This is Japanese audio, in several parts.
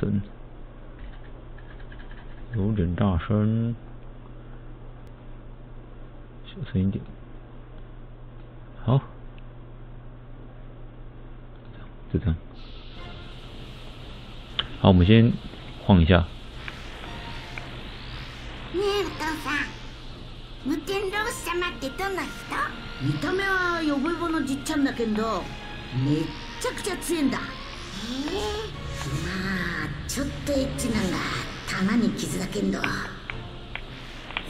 声，有点大声，小声一点。好，就这样。好，我们先晃一下。ねえお父さん。無天老様ってどんな人？見た目はヨボヨボのじっちゃんだけどめっちゃくちゃ強いんだ。へまあちょっとエッチなんだ。玉に傷だけんど。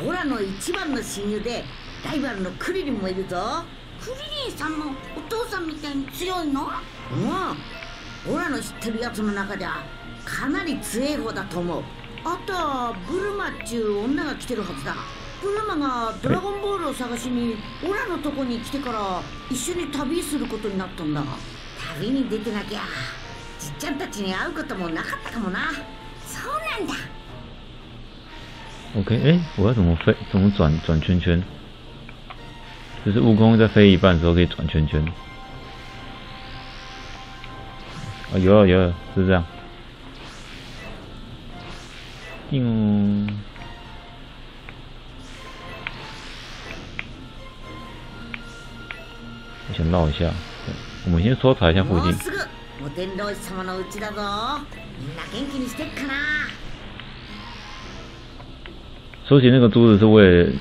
オラの一番の親友でライバルのクリリンもいるぞ。クリリンさんもお父さんみたいに強いの？うん。オラの知ってるやつの中ではかなり強い方だと思う。あとはブルマっちゅう女が来てるはずだ。ブルマがドラゴンボールを探しにオラのとこに来てから一緒に旅することになったんだ。旅に出てなきゃ。っちゃんたちに会うこともなかったかもなそうなんだ OK，哎，我要怎么飞？怎么转转圈圈？就是悟空在飞一半的时候可以转圈圈。啊，有了有了，是这样。叮，我先绕一下。对我们先搜查一下附近。 もうすぐお天老様のうちだぞ。みんな元気にしてっかな。收集那个珠子是为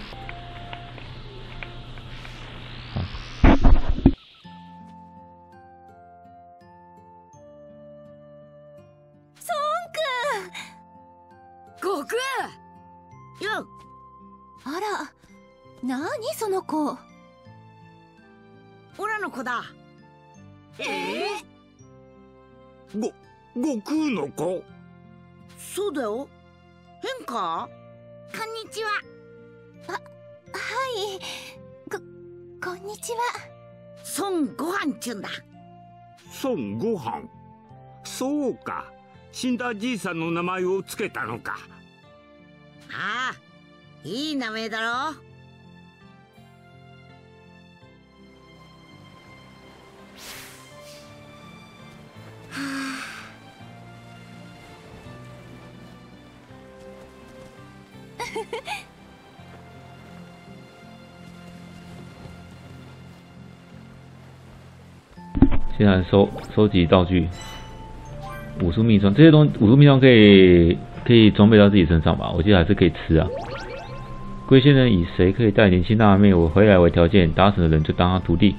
か？こんにちは。はい。ここんにちは。孫悟飯っちゅうんだ。孫悟飯？そうか。死んだじいさんの名前をつけたのか。ああいい名前だろ现在收收集道具，武术秘装这些东武术秘装可以可以装备到自己身上吧？我记得还是可以吃啊。龟仙人以谁可以带年轻大妹我回来为条件，打死的人就当他徒弟。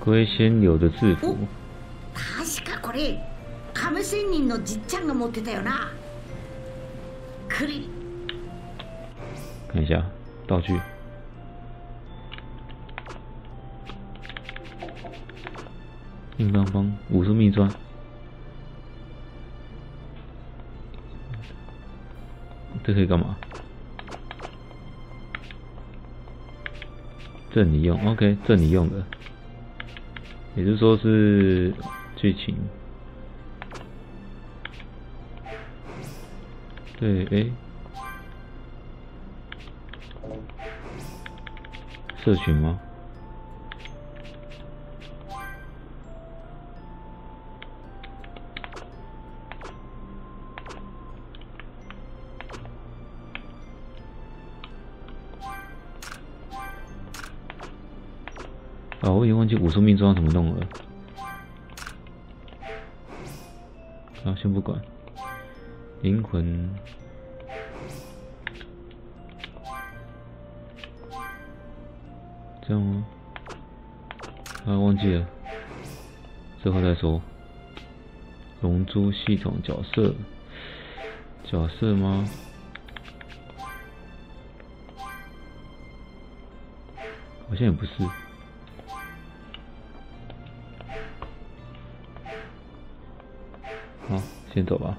龟仙流的制服，確かこれ亀仙人のじっちゃんが持ってたよなクリ看一下 道具。硬邦邦武术秘砖，这可以干嘛？这你用，OK，这你用的，也就是说是剧情。对，诶，社群吗？啊，我已经忘记武术命装怎么弄了。啊，先不管。灵魂，这样吗？啊，忘记了，之后再说。龙珠系统角色，角色吗？好像也不是。好，先走吧。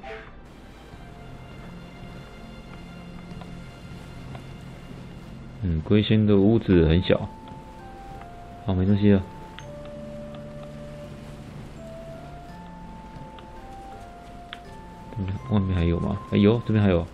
嗯，龟仙的屋子很小。好，没东西了。外面还有吗？哎呦，这边还有。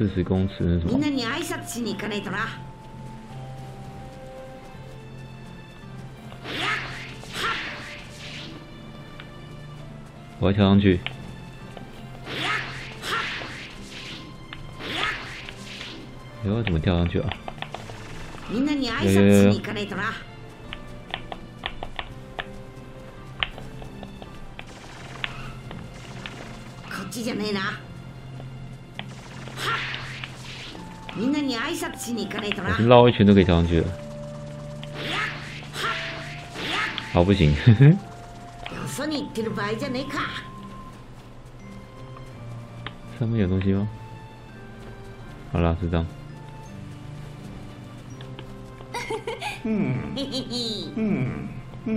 四十公尺那什么？みんなに挨拶しに行かないとな我要跳上去。我要怎么跳上去啊？みんなに挨拶しに行かないとなこっちじゃねえな我是绕一圈都可以跳上去了。好，不行。よそに行ってる場合じゃねえか上面有东西吗？好啦，是这样。へへへ好，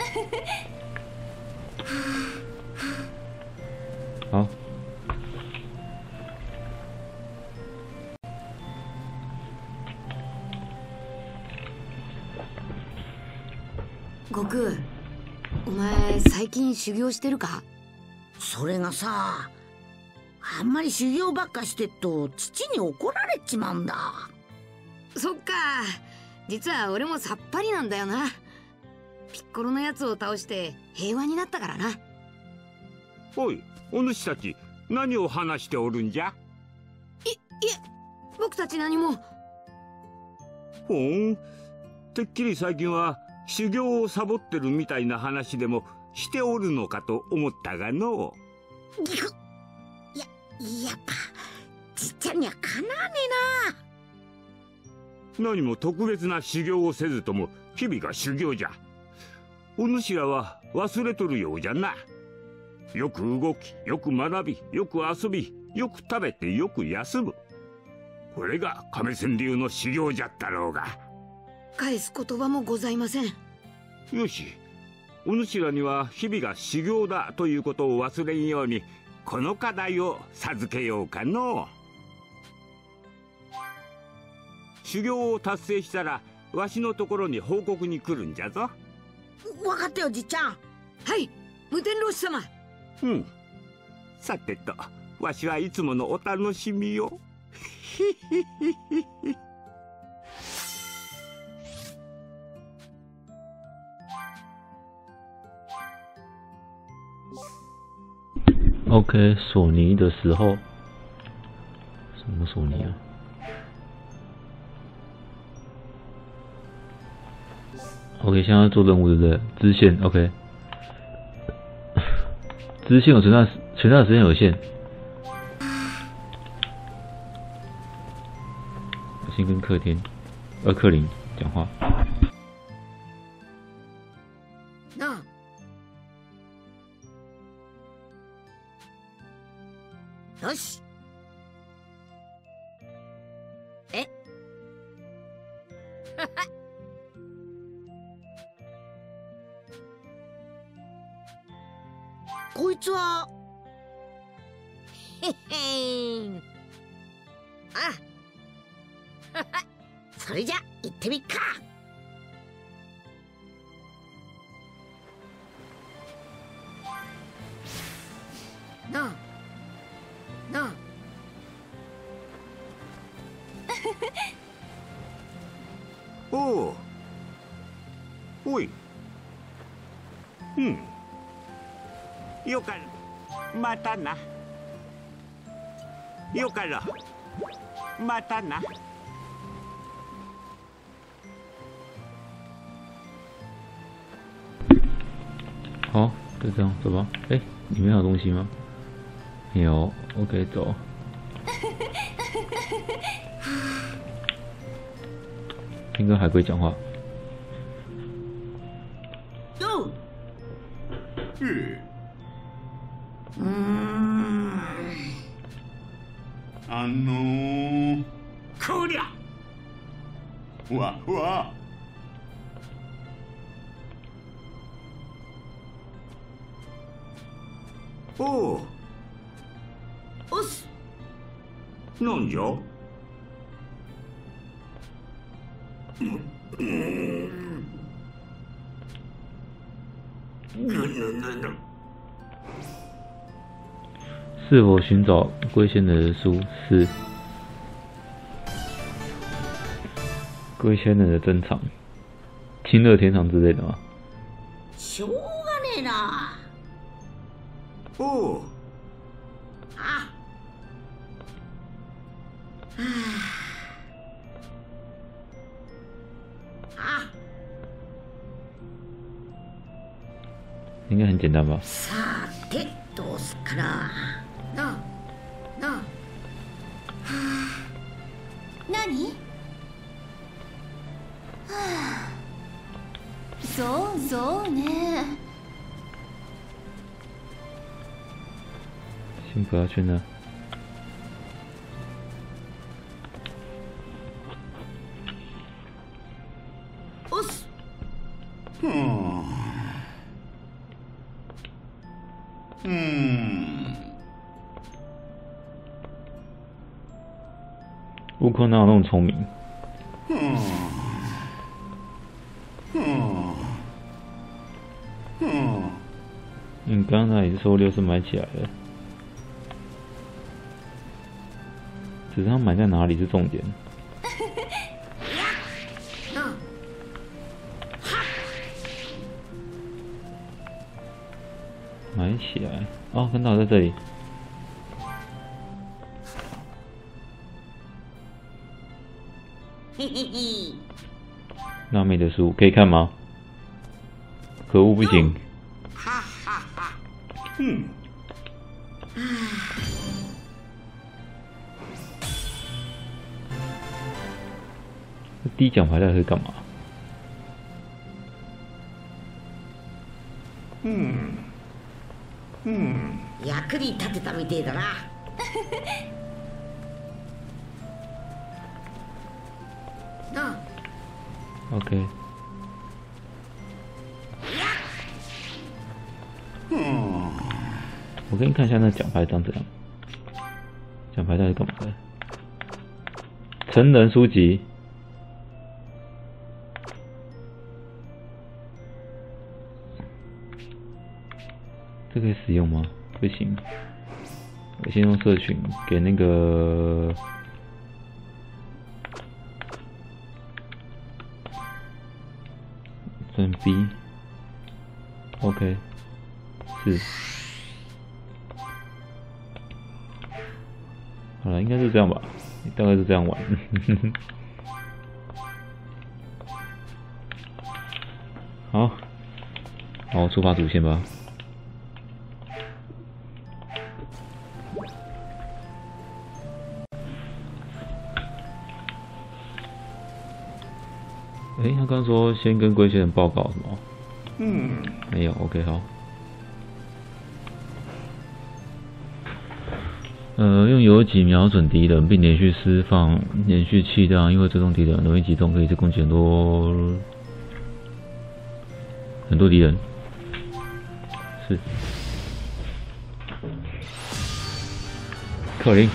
修行してるか？それがさあんまり修行ばっかしてっと父に怒られちまうんだ。そっか。実は俺もさっぱりなんだよな。ピッコロのやつを倒して平和になったからな。おいお主たち何を話しておるんじゃ？僕たち何も。ほん。てっきり最近は修行をサボってるみたいな話でもしておるのかと思ったがのぎくややっぱちっちゃんにはかなわね何も特別な修行をせずとも日々が修行じゃ。お主らは忘れとるようじゃな。よく動きよく学びよく遊びよく食べてよく休む。これが亀仙流の修行じゃったろうが。返す言葉もございません。よしお主らには日々が修行だということを忘れんようにこの課題を授けようかの修行を達成したらわしのところに報告に来るんじゃぞ。え分かったよじっちゃん。はい無天老師様。うん。さてとわしはいつものお楽しみよ。ひひひひひ OK，索尼的时候，什么索尼啊？OK，现在做任务对不对？支线 OK，支线有存在存在的时间有限。先跟客厅，呃，克林讲话。あ それじゃ行ってみっか。なあなあ。おう。おい。うん。よかまたなよからまたな好，就这样，走吧。哎、里面还有东西吗？没有，OK，走。先跟海龟讲话。よ こりゃわわおうおっすなんじゃ是否寻找龟仙人的书？是。龟仙人的珍藏，清乐天堂之类的吗？しょうがねえなおうああ应该很简单吧？さてどうすっかな そうそうね先不要去那。おっすうん悟空哪有那么聪明？ 刚才也是说六是买起来了，只是它买在哪里是重点。なあ买起来哦，看到在这里。へへへ娜美的书可以看吗？可恶，不行！ 第一奖牌到底是干嘛？うんうん役に立てたみてえだな。なあ OK，给你看一下那奖牌长怎样。奖牌到底干嘛的？成人书籍。这可以使用吗？不行。我先用社群给那个分 B。OK，是。好了，应该是这样吧，大概是这样玩。好，好，出发主线吧。诶，他刚说先跟龟仙人报告什么？嗯没有，OK，好。呃，用游击瞄准敌人，并连续释放连续气弹，因为这种敌人容易集中，可以去攻击很多很多敌人。是。克林。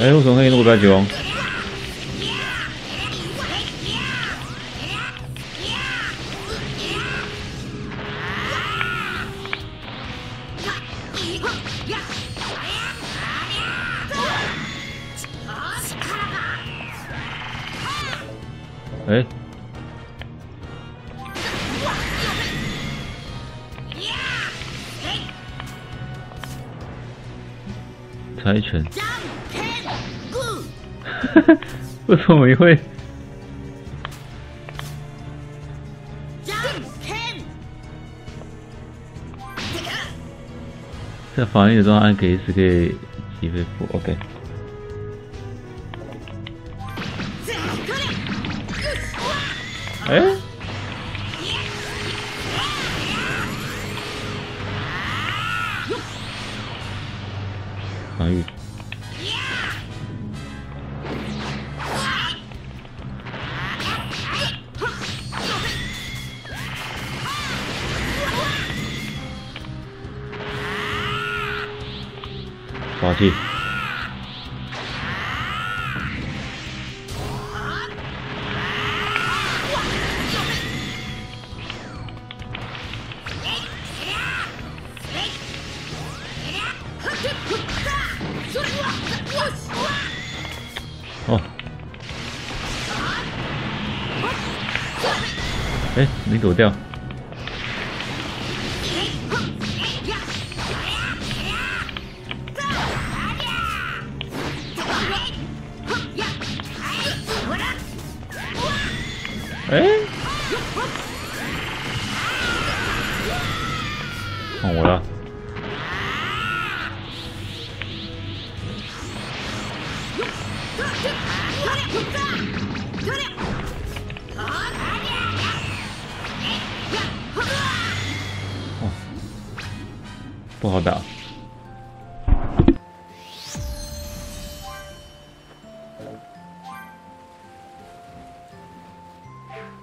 哎，为什么可以那么白酒？哎，猜拳。为什么你会？じゃんけん在防御的状态按 K 是可以击飞负，OK。哎、老弟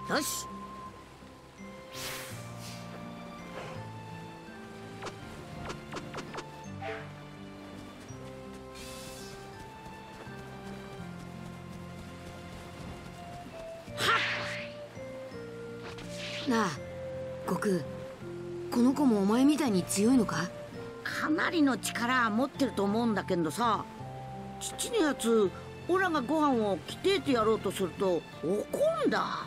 よし。なあ悟空。この子もお前みたいに強いのか？かなりの力持ってると思うんだけどさ。父のやつオラがご飯を着てえてやろうとすると怒んだ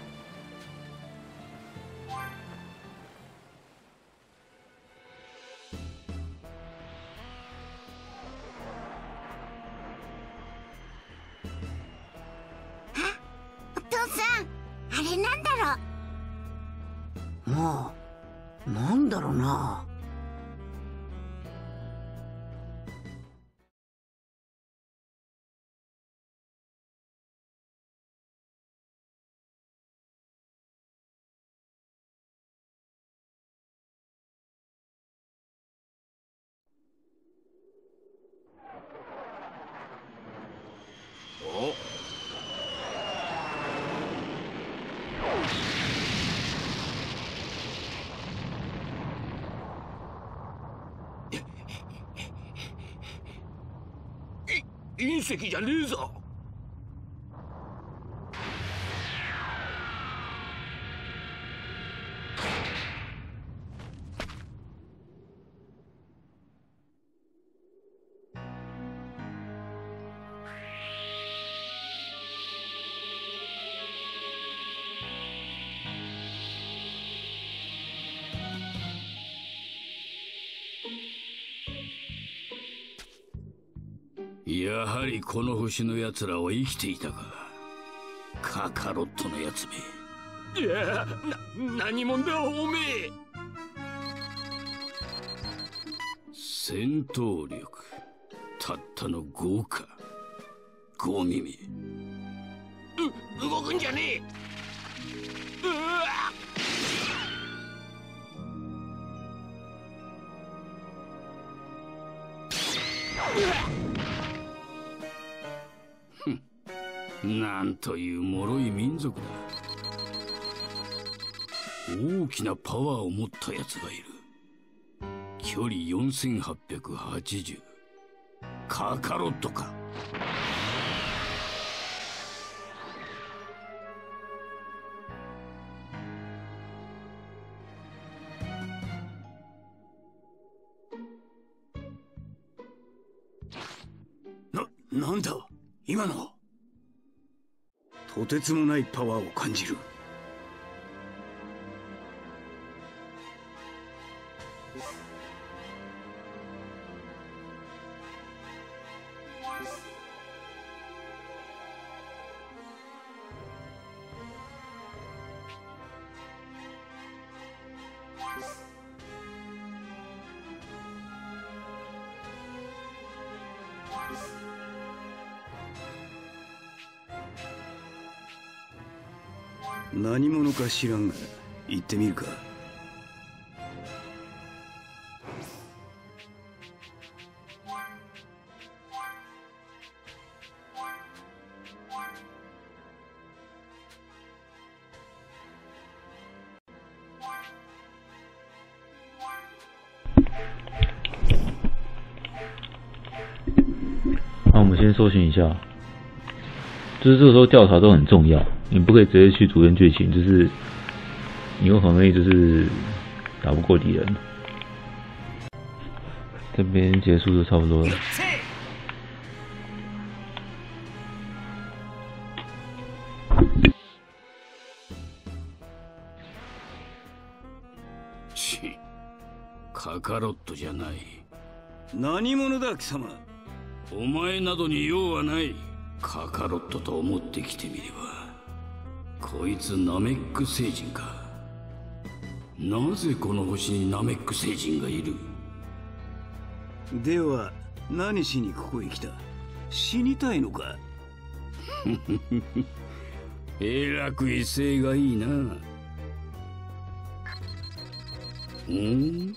石じゃねえぞ。この星の奴らは生きていたか。カカロットのやつめ。いやな何者だおめえ。戦闘力たったの5か。5耳。う動くんじゃねえ。うわっ。なんという脆い民族だ。大きなパワーを持ったやつがいる。距離4880カカロットか。てつもないパワーを感じる。何者か知らんが行ってみるか。那我们先搜寻一下，就是这时候调查都很重要，你不可以直接去主线剧情，就是你有很容易就是打不过敌人。这边结束就差不多了。しカカロットじゃない何者だ貴様お前などに用はないカカロットと思ってきてみればこいつナメック星人か。なぜこの星にナメック星人がいる？では何しにここへ来た？死にたいのか？えらく威勢がいいな。うん？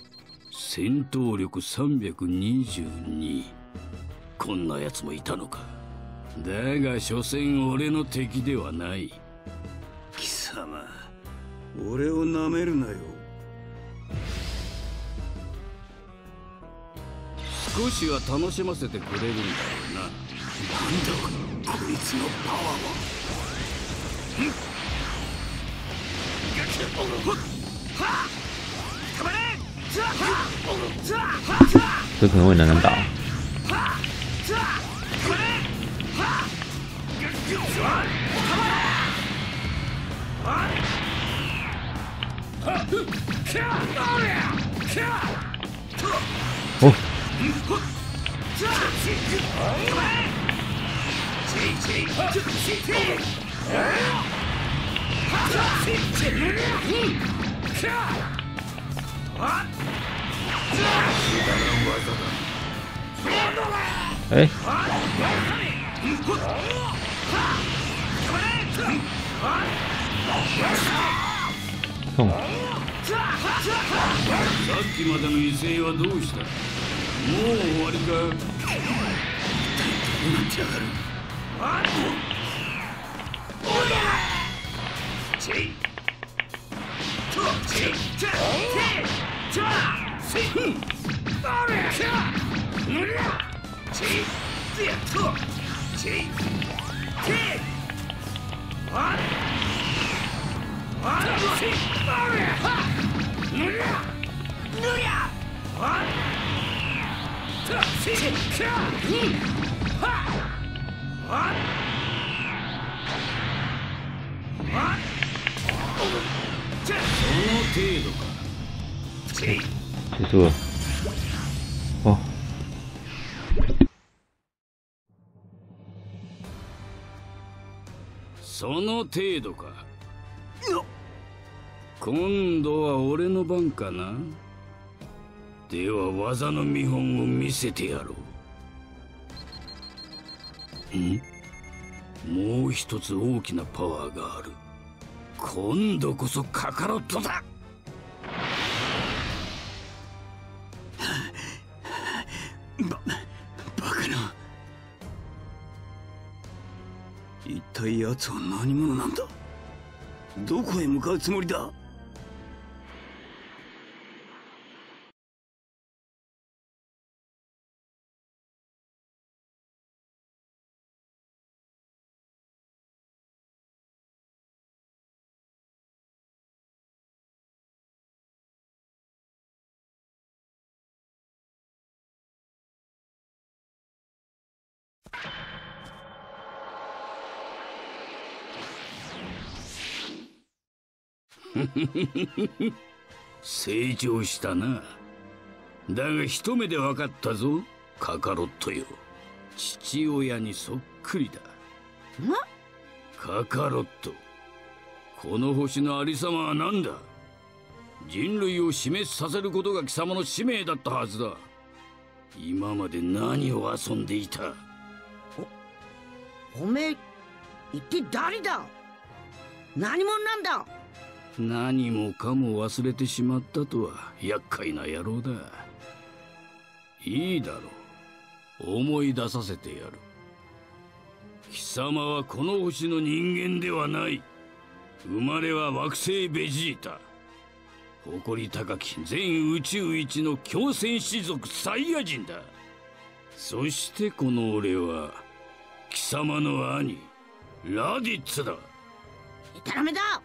戦闘力322こんな奴もいたのか。だが所詮俺の敵ではない俺をなめるなよ。少しは楽しませてくれるんだよな。なんだこいつのパワーは。这可能会难难打。哦，哎，痛！さっきまでの威勢はどうした？もう終わりか？どうなってやがる。その程度か结束了。哦，その程度か。今度は俺の番かな。では技の見本を見せてやろう。ん？もう一つ大きなパワーがある。今度こそカカロットだ！ババカな。一体奴は何者なんだ？どこへ向かうつもりだ？成長したな。だが一目で分かったぞカカロットよ。父親にそっくりだ。カカロット。この星のありさまは何だ？人類を死滅させることが貴様の使命だったはずだ。今まで何を遊んでいた？おめえ一体誰だ？何者なんだ？何もかも忘れてしまったとは厄介な野郎だ。いいだろう。思い出させてやる。貴様はこの星の人間ではない。生まれは惑星ベジータ。誇り高き全宇宙一の強戦士族サイヤ人だ。そしてこの俺は貴様の兄ラディッツだ。でたらめだ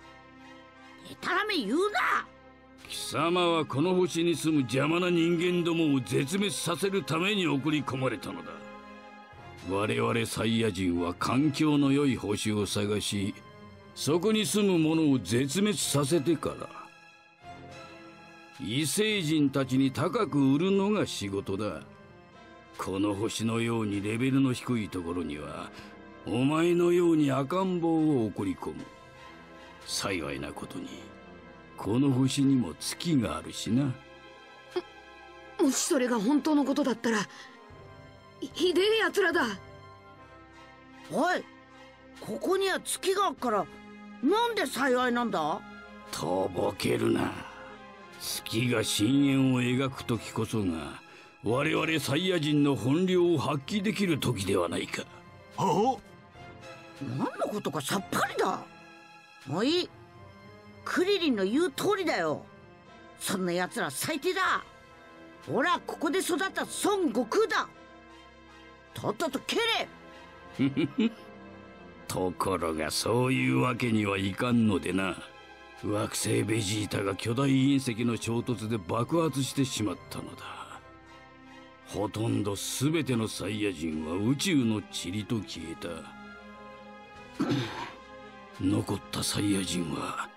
でたらめ言うな。貴様はこの星に住む邪魔な人間どもを絶滅させるために送り込まれたのだ。我々サイヤ人は環境の良い星を探しそこに住む者を絶滅させてから異星人たちに高く売るのが仕事だ。この星のようにレベルの低いところにはお前のように赤ん坊を送り込む。幸いなことにこの星にも月があるしな。もしそれが本当のことだったらひでえ奴らだ。おいここには月があっからなんで幸いなんだ？とぼけるな。月が深淵を描く時こそが我々サイヤ人の本領を発揮できる時ではないか。は何のことかさっぱりだもういい。クリリンの言う通りだよ。そんな奴ら最低だ。俺はここで育った孫悟空だ。とっとと蹴れ。ところがそういうわけにはいかんのでな。惑星ベジータが巨大隕石の衝突で爆発してしまったのだ。ほとんど全てのサイヤ人は宇宙の塵と消えた。残ったサイヤ人は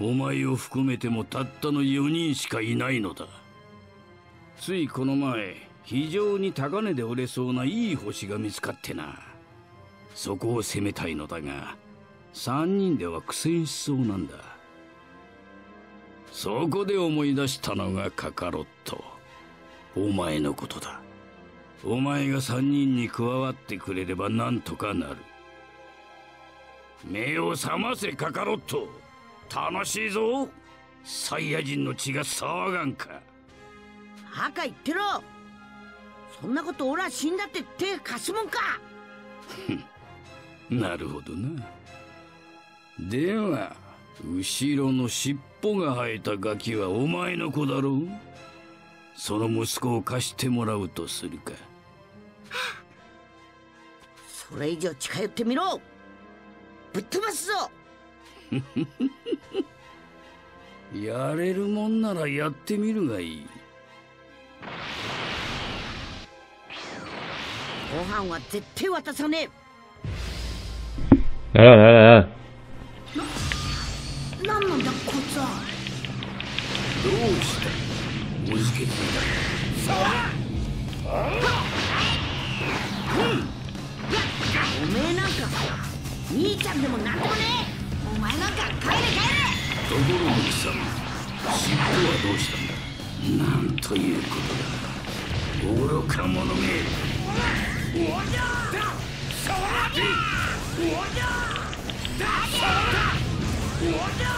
お前を含めてもたったの4人しかいないのだ。ついこの前非常に高値で売れそうないい星が見つかってな。そこを攻めたいのだが3人では苦戦しそうなんだ。そこで思い出したのがカカロット。お前のことだ。お前が3人に加わってくれればなんとかなる。目を覚ませカカロット。楽しいぞ。サイヤ人の血が騒がんか。赤言ってろ。そんなこと俺は死んだって手貸すもんか。なるほどな。では後ろの尻尾が生えたガキはお前の子だろう。その息子を貸してもらうとするか。それ以上近寄ってみろぶっ飛ばすぞ。やれるもんならやってみるがいい。ご飯は絶対渡さね来了来了来了，え何なんだこいつは。どうした？おじけついおゃんでもなんでもねえお前なんか帰れ帰れところで貴様尻尾はどうしたんだなんということだ愚か者め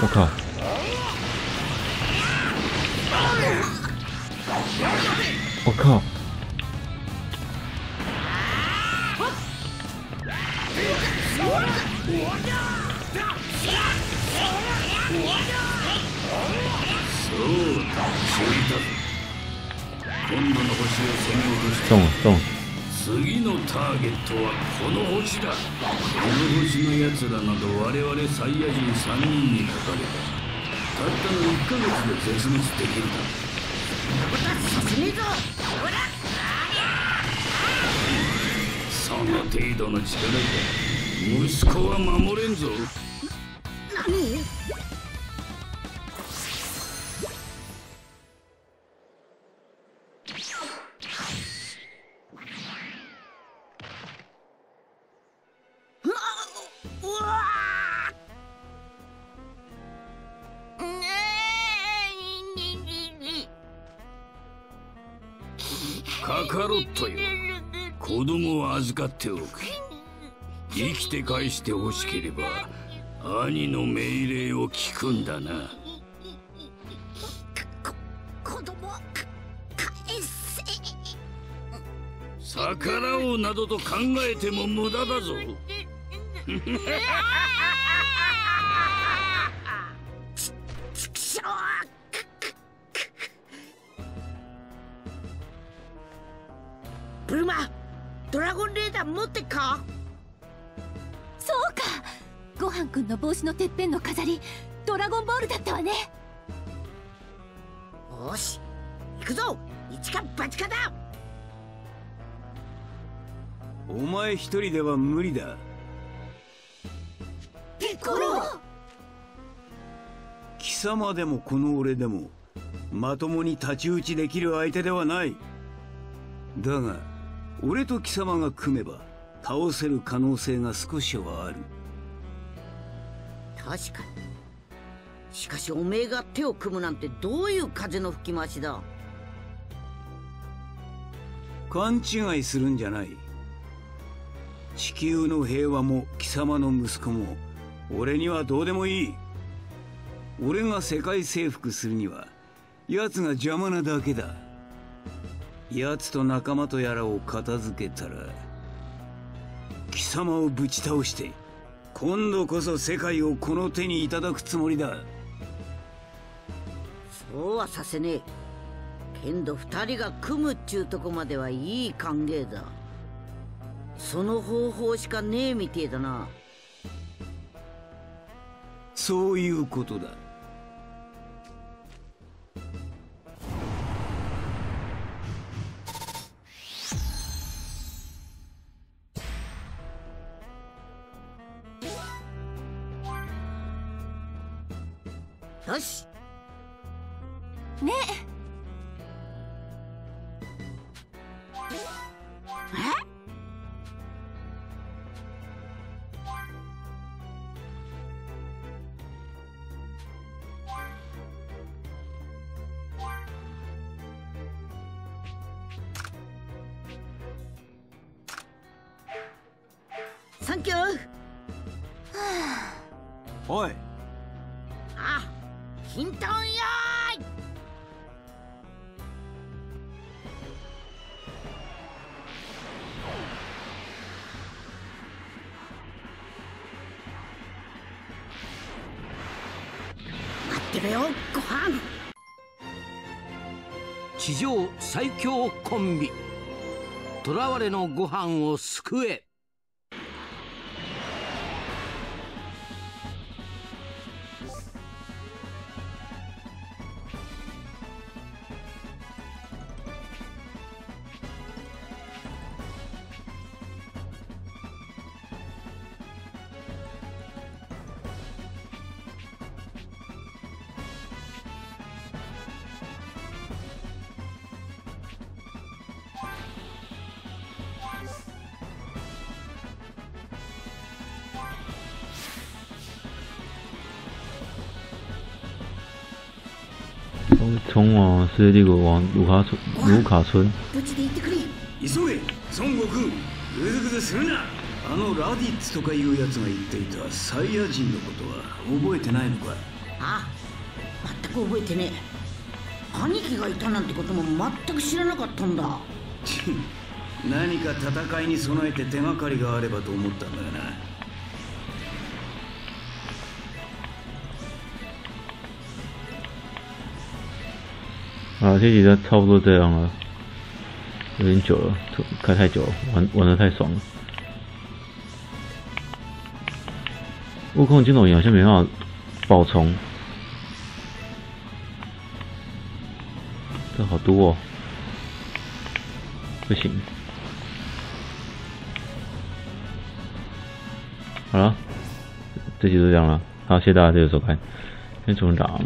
我靠！我靠！そうだ知りたぞを攻め落とし次のターゲットはこの星だ。この星の奴らなど我々サイヤ人3人にかかればたったの1ヶ月で絶滅できるだ。させねえぞその程度の力で息子は守れんぞ。何？っておく。生きて返してほしければ兄の命令を聞くんだな。子供か返せ。逆らおうなどと考えても無駄だぞ てっぺんの飾りドラゴンボールだったわね。よし行くぞ一か八かだ。お前一人では無理だ。ピッコロ貴様でもこの俺でもまともに太刀打ちできる相手ではない。だが俺と貴様が組めば倒せる可能性が少しはある確かに。しかしおめえが手を組むなんてどういう風の吹き回しだ。勘違いするんじゃない。地球の平和も貴様の息子も俺にはどうでもいい。俺が世界征服するには奴が邪魔なだけだ。奴と仲間とやらを片付けたら貴様をぶち倒して今度こそ世界をこの手にいただくつもりだ。そうはさせねえ。けんど二人が組むっちゅうとこまではいい歓迎だ。その方法しかねえみてえだな。そういうことだ待ってろよご飯。地上最強コンビ。囚われのご飯を救え。冲往世界帝国往卢卡村卢卡村。無事で行ってくれ。急げ孫悟空。ぐずぐずするな。あのラディッツとかいうやつが言っていたサイヤ人のことは覚えてないのか？ああ全く覚えてねえ。兄貴がいたなんてことも全く知らなかったんだ。何か戦いに備えて手がかりがあればと思ったんだがな啊，这集就差不多这样了，有点久了，开太久了，玩玩的太爽了。悟空金斗营好像没办法爆冲，这好多哦，不行。好了，这集就这样了，好，谢谢大家这次收看，先出长。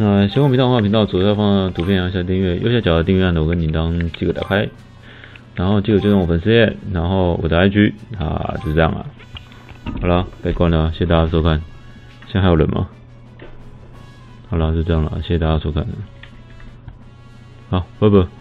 那喜欢频道的话，频道左下方的图片按下订阅，右下角的订阅按钮跟铃铛记得打开，然后记得追踪我粉丝页，然后我的 IG 啊，就这样了。好了，该关了，谢谢大家收看。现在还有人吗？好了，就这样了，谢谢大家收看。好，拜拜。